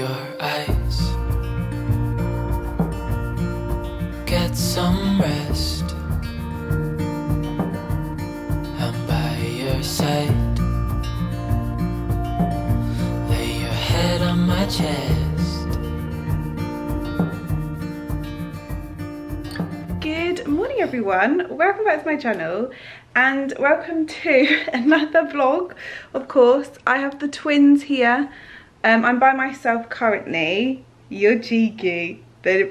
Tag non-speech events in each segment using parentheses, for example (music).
your eyes. Get some rest. I'm by your side. Lay your head on my chest. Good morning everyone, welcome back to my channel and welcome to (laughs) another vlog. Of course, I have the twins here. Um, I'm by myself currently. You're cheeky. They're,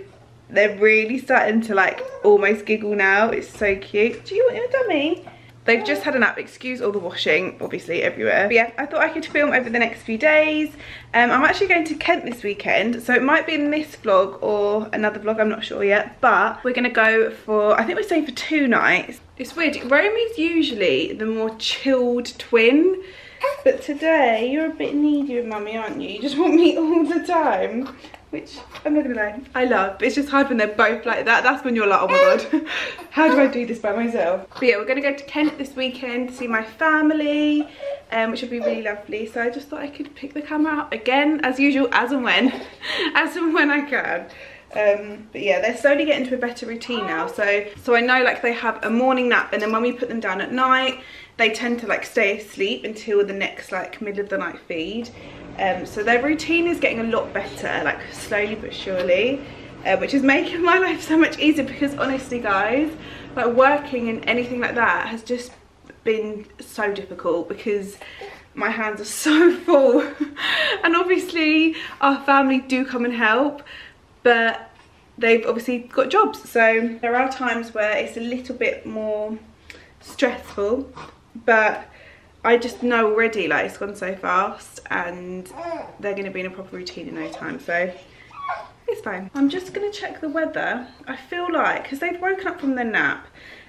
they're really starting to like almost giggle now. It's so cute. Do you want your dummy? They've just had a nap, excuse all the washing, obviously everywhere. But yeah, I thought I could film over the next few days. Um, I'm actually going to Kent this weekend, so it might be in this vlog or another vlog, I'm not sure yet. But we're gonna go for, I think we're staying for two nights. It's weird, Romy's usually the more chilled twin, (laughs) but today you're a bit needy with mummy, aren't you? You just want me all the time which I'm not gonna lie, I love. But it's just hard when they're both like that. That's when you're like, oh my god, (laughs) how do I do this by myself? But yeah, we're gonna go to Kent this weekend to see my family, um, which will be really lovely. So I just thought I could pick the camera up again, as usual, as and when, (laughs) as and when I can. Um, but yeah, they're slowly getting to a better routine now. So, so I know like they have a morning nap and then when we put them down at night, they tend to like stay asleep until the next like middle of the night feed. Um, so their routine is getting a lot better, like slowly but surely, uh, which is making (laughs) my life so much easier because honestly guys, like working and anything like that has just been so difficult because my hands are (laughs) so full. (laughs) And obviously our family do come and help but they've obviously got jobs. So there are times where it's a little bit more stressful but I just know already like it's gone so fast and they're going to be in a proper routine in no time so it's fine. I'm just going to check the weather. I feel like because they've woken up from their nap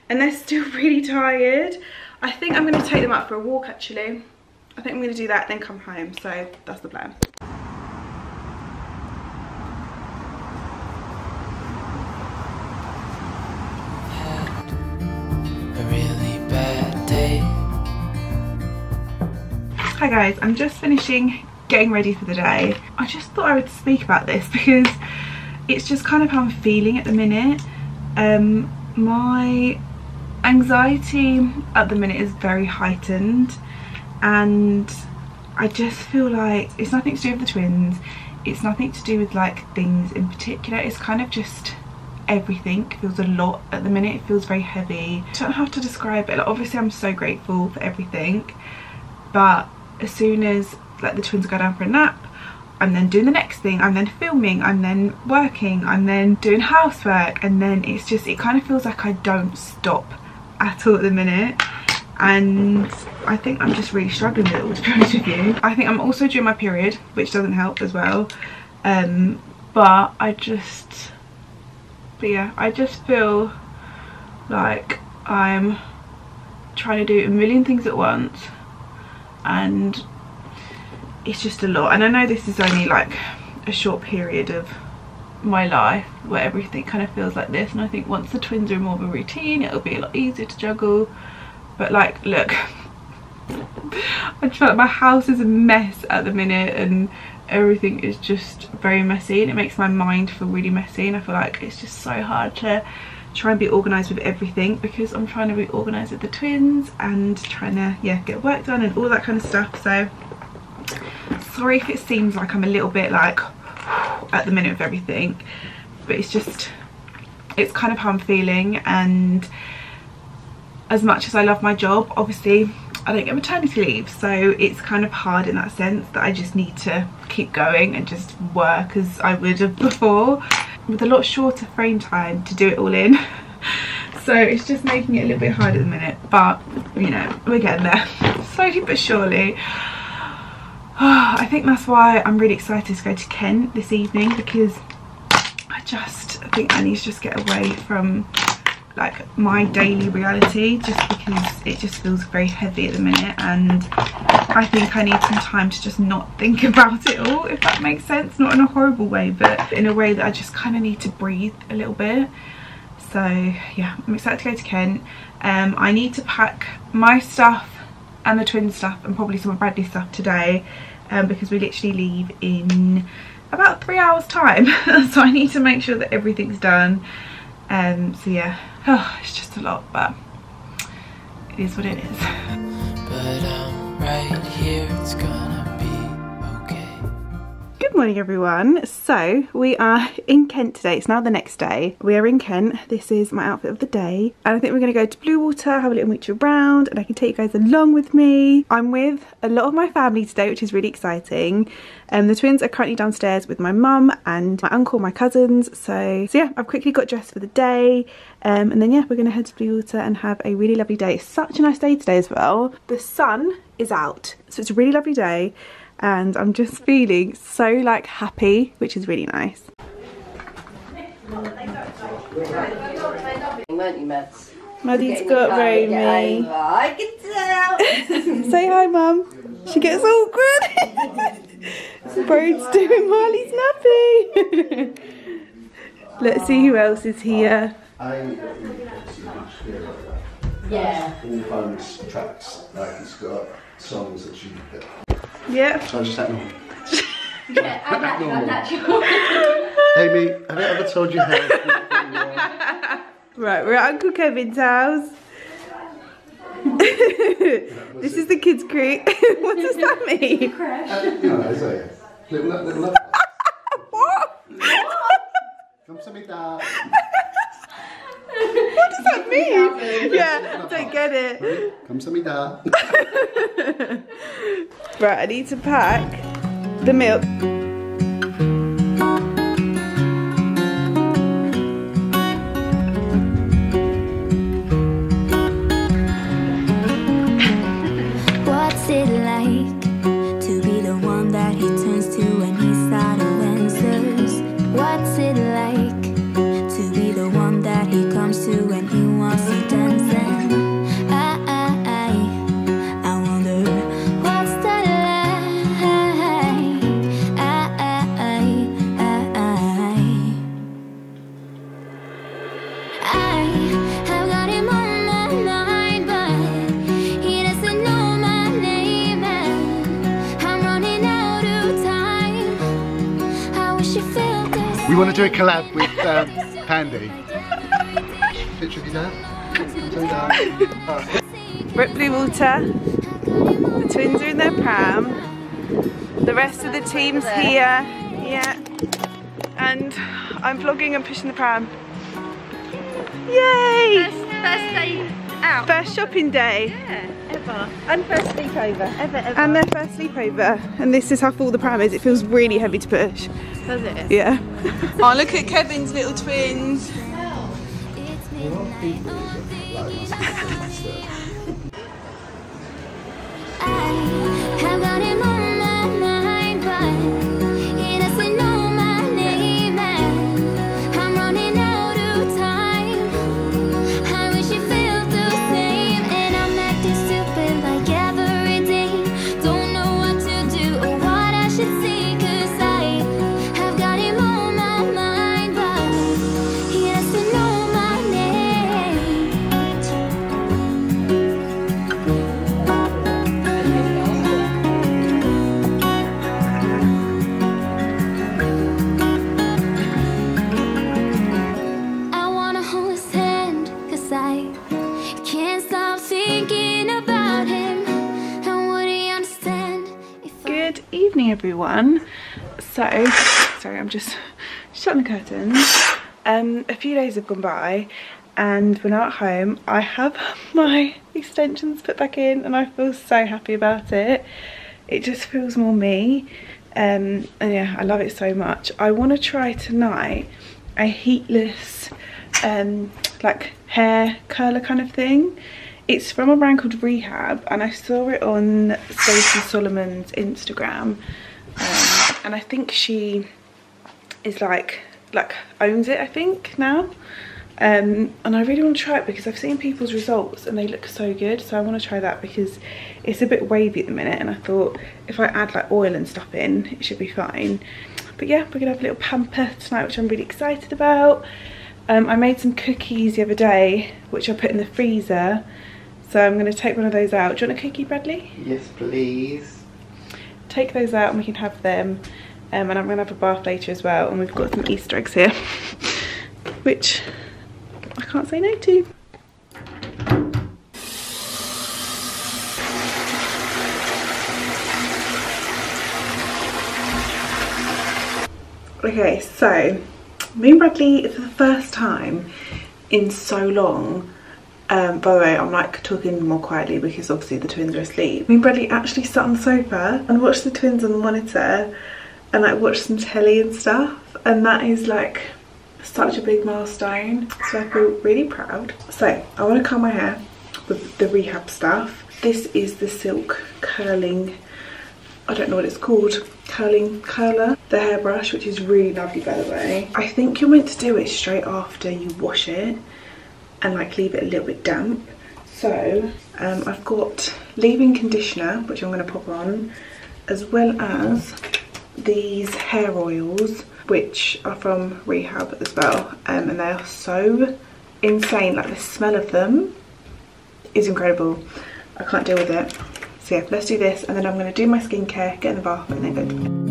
and they're still (laughs) really tired I think I'm going to take them out for a walk actually. I think I'm going to do that then come home so that's the plan. Guys, I'm just finishing getting ready for the day. I just thought I would speak about this (laughs) because it's just kind of how I'm feeling at the minute. Um, my anxiety at the minute is very heightened and I just feel like it's nothing to do with the twins. It's nothing to do with like things in particular. It's kind of just everything feels a lot at the minute. It feels very heavy. I don't know how to describe it. Like, obviously I'm so grateful for everything but as soon as like the twins go down for a nap I'm then doing the next thing, I'm then filming, I'm then working, I'm then doing housework and then it's just, it kind of feels like I don't stop at all at the minute. And I think I'm just really struggling with it all to be (laughs) honest with you. I think I'm also during my period which doesn't help as well. Um, but I just, but yeah, I just feel like I'm trying to do a million things at once and it's just a lot. And I know this is only like a short period of my life where everything kind of feels like this and I think once the twins are more of a routine it'll be a lot easier to juggle. But like look (laughs) I feel like my house is a mess at the minute and everything is just very messy and it makes my mind feel really messy and I feel like it's just so hard to try and be organised with everything because I'm trying to be organised with the twins and trying to yeah get work done and all that kind of stuff. So sorry if it seems like I'm a little bit like at the minute of everything but it's just it's kind of how I'm feeling. And as much as I love my job obviously I don't get maternity leave so it's kind of hard in that sense that I just need to keep going and just work as I would have before with a lot shorter frame time to do it all in. (laughs) So it's just making it a little bit hard at the minute but you know we're getting there. (laughs) Slowly but surely. (sighs) I think that's why I'm really excited to go to Kent this evening because I just I think I need to just get away from like my daily reality just because it just feels very heavy at the minute and I think I need some time to just not think (laughs) about it all if that makes sense. Not in a horrible way but in a way that I just kind of need to breathe a little bit. So yeah I'm excited to go to Kent. Um, I need to pack my stuff and the twin stuff and probably some of Bradley's stuff today um, because we literally leave in about three hours time. (laughs) So I need to make sure that everything's done. Um so yeah oh, (sighs) it's just a lot but it is what it is right here, it's okay. Good morning everyone. So we are in Kent today. It's now the next day. We are in Kent. This is my outfit of the day. And I think we're going to go to Bluewater, have a little mooch around and I can take you guys along with me. I'm with a lot of my family today which is really exciting. Um, the twins are currently downstairs with my mum and my uncle, my cousins. So, so yeah, I've quickly got dressed for the day. Um, and then yeah, we're going to head to Bluewater and have a really lovely day. It's such a nice day today as well. The sun is out. So it's a really lovely day and I'm just feeling so like happy which is really nice. weren't you, Mads? Maddie's got Romy. I can tell. (laughs) Say hi mum. She gets awkward. (laughs) Broad's doing Marley's nappy. (laughs) Let's see who else is here. yeah. all bonus tracks, like it's got songs that you get. Yeah. So I just act normal. (laughs) yeah I'm natural, I'm natural. Amy, have I ever told you how beautiful you are? Right, we're at Uncle Kevin's house. (laughs) this is the kids' crew. (laughs) what does that mean? You know, is it? Little, little, little. What? Come to me, Dad. What does that mean? Yeah, I don't get it. Come to me, Dad. (laughs) Right, I need to pack the milk. Collab with um, Pandy. Picture of your dad. Come to me, Dad. We're at Bluewater. The twins are in their pram. The rest of the team's here. Yeah. And I'm vlogging and pushing the pram. Yay! First day out. First shopping day. Yeah, ever. And first sleepover. Ever, ever. And their first sleepover. And this is how full the pram is. It feels really heavy to push. Does it? Yeah. (laughs) oh, look at Kevin's little twins. It's (laughs) So, sorry, I'm just shutting the curtains. Um, a few days have gone by, and we're now at home. I have (laughs) my extensions put back in, and I feel so happy about it. It just feels more me, um, and yeah, I love it so much. I want to try tonight a heatless, um, like hair curler kind of thing. It's from a brand called Rehab, and I saw it on Stacey Solomon's Instagram, and I think she is like like owns it. I think now, um, and I really want to try it because I've seen people's results and they look so good. So I want to try that because it's a bit wavy at the minute, and I thought if I add like oil and stuff in, it should be fine. But yeah, we're gonna have a little pamper tonight, which I'm really excited about. Um, I made some cookies the other day, which I put in the freezer. So I'm going to take one of those out. Do you want a cookie, Bradley? Yes, please. Take those out and we can have them. Um, and I'm to have a bath later as well. And we've got some Easter eggs here, (laughs) which I can't say no to. Okay, so me and Bradley for the first time in so long. Um, by the way, I'm like talking more quietly because obviously the twins are asleep. Me and Bradley actually sat on the sofa and watched the twins on the monitor and like watched some telly and stuff. And that is like such a big milestone. So I feel really proud. So I want to curl my hair with the rehab stuff. This is the silk curling I don't know what it's called, curling curler, the hairbrush, which is really lovely by the way. I think you're meant to do it straight after you wash it and like leave it a little bit damp. So um, I've got leave-in conditioner, which I'm going to pop on, as well as these hair oils, which are from Rehab as well. Um, and they are so insane, like the smell of them is incredible. I can't deal with it. So yeah, let's do this and then I'm going to do my skincare, get in the bath and then go to bed.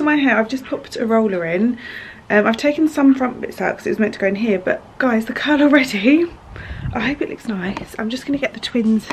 On my hair, I've just popped a roller in. Um, I've taken some front bits out because it was meant to go in here, but guys, the curl already. (laughs) I hope it looks nice. I'm just going to get the twins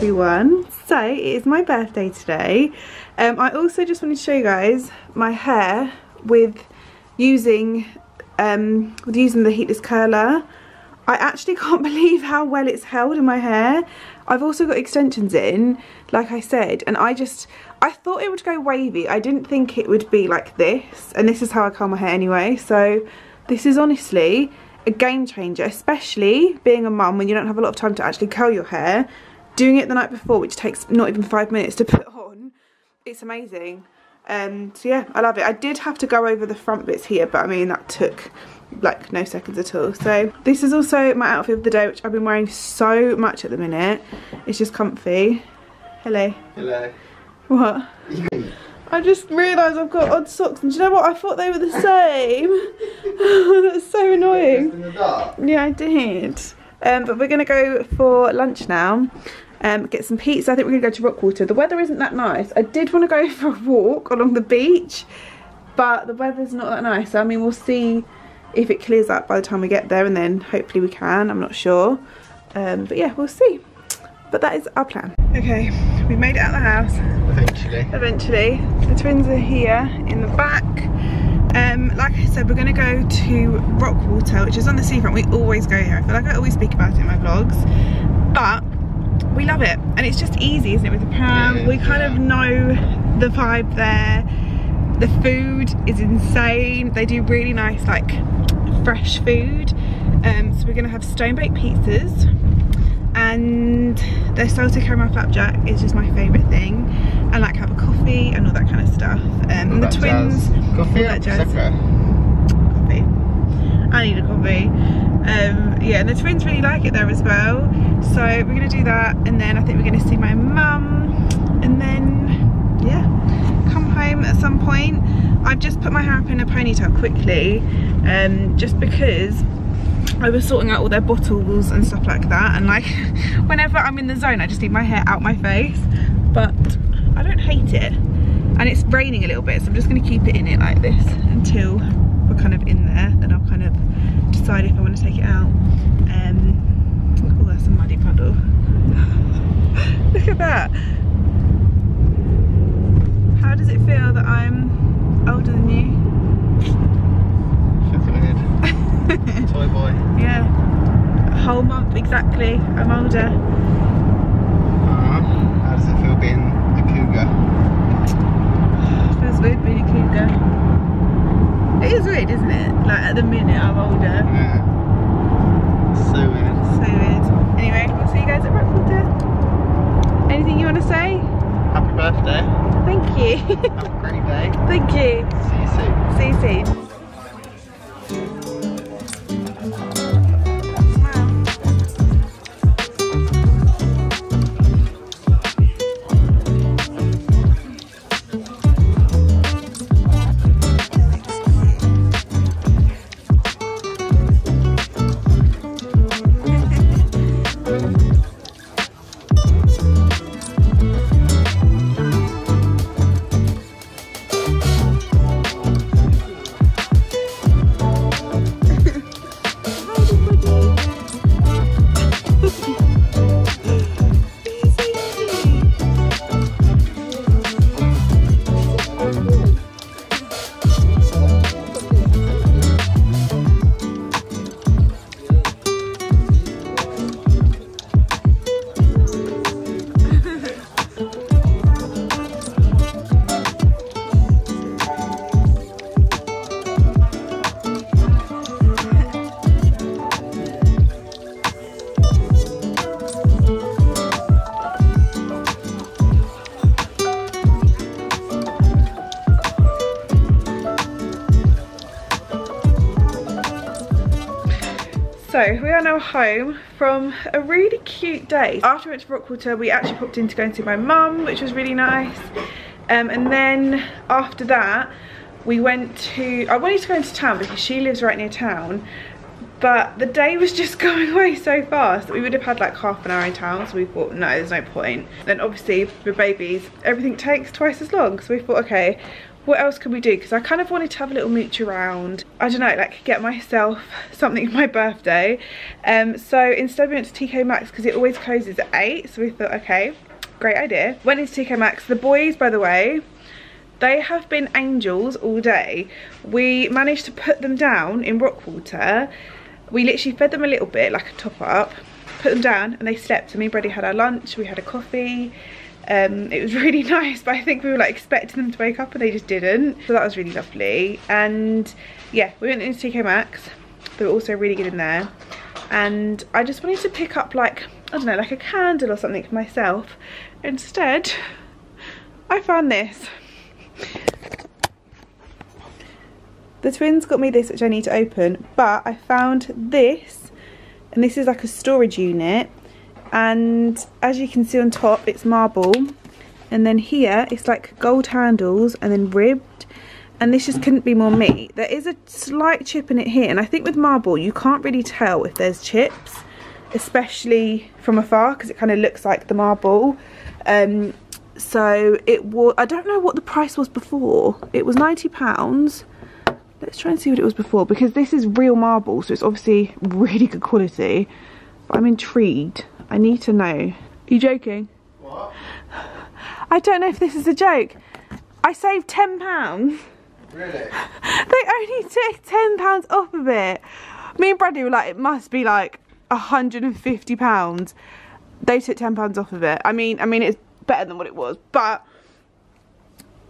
everyone. So it is my birthday today. Um, I also just wanted to show you guys my hair with using um, with using the heatless curler. I actually (laughs) can't believe how well it's held in my hair. I've also got extensions in like I said and I just I thought it would go wavy. I didn't think it would be like this and this is how I curl my hair anyway. So this is honestly a game changer especially being a mum when you don't have a lot of time to actually curl your hair doing it the night before which takes not even five minutes to (laughs) put on it's amazing um so yeah i love it i did have to go over the front bits here but i mean that took like no seconds at all so this is also my outfit of the day which i've been wearing so much at the minute it's just comfy hello Hello. what I just realised I've got odd socks and do you know what? I thought they were the (laughs) same. (laughs) That's so annoying. In the dark. Yeah, I did. Um, but we're going to go for lunch now. Um, get some pizza. I think we're going to go to Rockwater. The weather isn't that nice. I did want to go (laughs) for a walk along the beach, but the weather's not that nice. So, I mean, we'll see if it clears up by the time we get there, and then hopefully we can. I'm not sure. Um, but yeah, we'll see. But that is our plan. Okay, we made it out of the house Eventually. eventually. The twins are here in the back. Um, like I said, we're going to go to Rockwater, which is on the seafront. We always go here. I feel like I always speak about it in my vlogs. But we love it. And it's just easy, isn't it, with the pram? Yeah, we kind of know the vibe there. The food is insane. They do really nice, like, fresh food. Um, so we're going to have stone-baked pizzas and their salted caramel flapjack is just my favourite thing and like coffee and all that kind of stuff. Um, and the twins jazz. Coffee all or that jazz. Prosecco? coffee. I need a coffee. Um, yeah and the twins really like it there as well. So we're gonna do that and then I think we're gonna see my mum and then yeah come home at some point. I've just put my hair up in a ponytail quickly um, just because I was sorting out all their bottles and stuff like that and like (laughs) whenever I'm in the zone I just need my hair out my face. But I don't hate it. And it's raining a little bit so I'm just going to keep it in it like this until we're kind of in there. Then I'll kind of decide if I want to take it out. Um, oh that's a muddy puddle. (laughs) Look at that. How does it feel that I'm older than you? Feels (laughs) weird. Toy boy. yeah. A whole month exactly. I'm older. Uh, how does it feel being feels weird being a it is weird isn't it like at the minute I'm older Yeah. So weird. So weird. Anyway, we'll see you guys at Rockwater. Anything you want to say? Happy birthday. Thank you. Have a great day. (laughs) Thank you. See you soon. See you soon. Home from a really cute day. After we went to Rockwater, we actually popped in to go and see my mum, which was really nice. Um, and then after that, we went to, I wanted to go into town because she lives right near town. But the day was just (laughs) going away so fast that we would have had like half an hour in town. So we thought, no, there's no point. Then obviously with babies, everything takes twice as long. So we thought, okay, what else can we do? Because I kind of wanted to have a little mooch around. I don't know, like get myself (laughs) something for my birthday. Um, so instead we went to TK Maxx because it always closes at 8. So we thought, okay, great idea. Went into TK Maxx. The boys, by the way, they have been angels all day. We managed to put them down in Rockwater. We literally fed them a little bit, like a top up, put them down and they slept. So me and Brady had our lunch, we had a coffee. Um, it was (laughs) really nice, but I think we were like expecting them to wake up and they just didn't. So that was really lovely. And yeah, we went into TK Maxx. They were also really good in there. And I just wanted to pick up like, I don't know, like a candle or something for myself. Instead, I found this. The twins got me this which I need to open but I found this and this is like a storage unit and as you can see on top it's marble. And then here it's like gold handles and then ribbed. And this just couldn't be more me. There is a slight chip in it here and I think with marble you can't really tell if there's chips especially from afar because it kind of looks like the marble. Um, so it was I don't know what the price was before. It was 90 pounds. Let's try and see what it was before because this is real marble so it's obviously (laughs) really good quality. But I'm intrigued I need to know. Are you joking? What? I don't know if this is a joke. I saved 10 pounds. Really? (laughs) they only took 10 pounds off of it. Me and Bradley were like it must be like 150 pounds. They took 10 pounds off of it. I mean I mean it's better than what it was but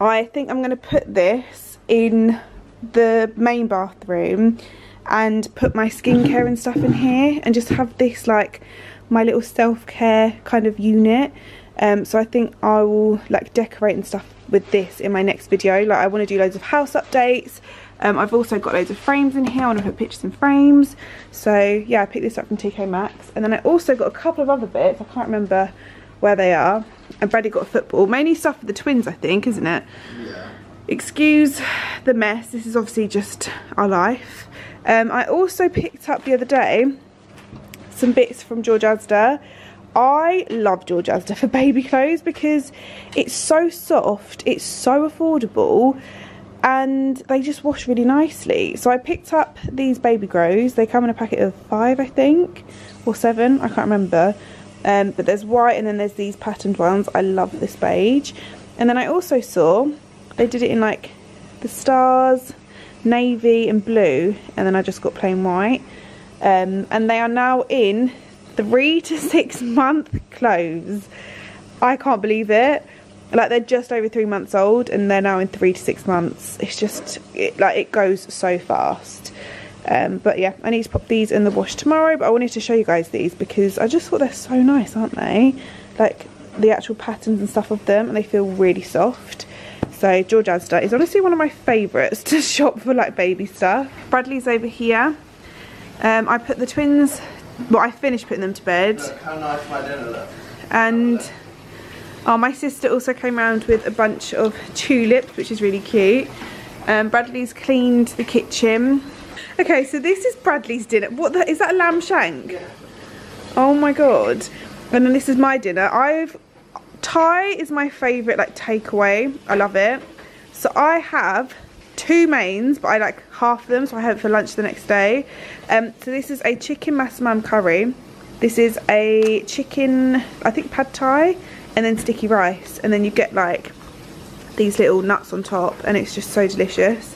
I think I'm going to put this in the main bathroom and put my skincare and stuff in here and just have this like my little self-care kind of unit. Um, so I think I will like decorate and stuff with this in my next video. Like I want to do loads of house updates. Um, I've also got loads of frames in here. I want to put pictures in frames. So yeah I picked this up from TK Maxx. And then I also got a couple of other bits. I can't remember where they are. And Brady got a football. Mainly stuff for the twins I think isn't it? Yeah. excuse the mess. This is obviously just our life. Um, I also picked up the other day some bits from George Asda. I love George Asda for baby clothes because it's so soft it's so affordable and they just wash really nicely. So I picked up these baby grows. They come in a packet of five I think or seven I can't remember. Um, but there's white and then there's these patterned ones. I love this beige. And then I also saw they did it in like the stars navy and blue and then I just got plain white um, and they are now in three to six month clothes. I can't believe it. Like they're just over three months old and they're now in three to six months. It's just it, like it goes so fast. Um, but yeah I need to pop these in the wash tomorrow but I wanted to show you guys these because I just thought they're so nice aren't they? Like the actual patterns and stuff of them and they feel really soft. So George Asda is honestly one of my favourites (laughs) to shop for like baby stuff. Bradley's over here um, I put the twins well I finished putting them to bed. Look how nice my dinner looks. and oh my sister also came around with a bunch of tulips which is really cute. Um, Bradley's cleaned the kitchen. Okay so this is Bradley's dinner. What the, is that a lamb shank? Oh my god. And then this is my dinner. I've Thai is my favourite like takeaway. I love it. So I have two mains but I like half of them so I have it for lunch the next day um, so this is a chicken massaman curry this is a chicken I think pad thai and then sticky rice and then you get like these little nuts on top and it's just so delicious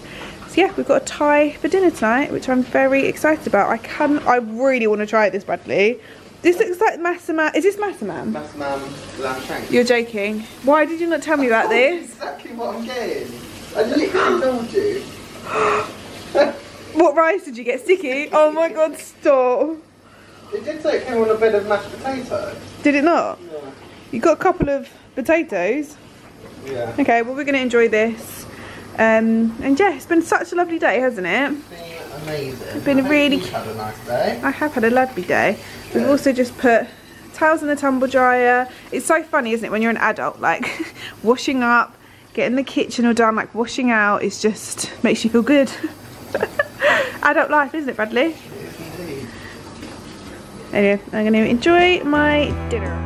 so yeah we've got a Thai for dinner tonight which I'm very excited about I can I really want to try this Bradley this looks like massaman is this massaman? That's man lamb shank. You're joking why did you not tell me about this? Exactly what I'm getting. I literally told you. (gasps) What rice did you get? Sticky? Oh my god, stop. It did say it came on a bed of mashed potato. Did it not? Yeah. You got a couple of potatoes. Yeah. Okay, well we're going to enjoy this. Um, and yeah, it's been such a lovely day, hasn't it? It's been amazing. It's been I really- had a nice day. I have had a lovely day. We've also just put towels in the tumble dryer. It's so funny, isn't it, when you're an adult, like (laughs) washing up, getting the kitchen all done, like washing out, is just makes you feel good. (laughs) adult life, isn't it, Bradley? Anyway, I'm going to enjoy my dinner.